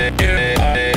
yeah,